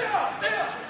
Deus, Deus!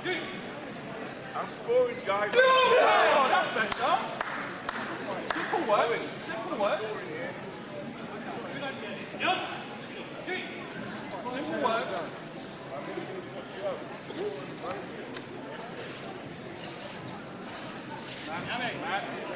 I'm scoring, guys. Come on, that's better. Simple words. Simple words. Simple words. Matt, Matt.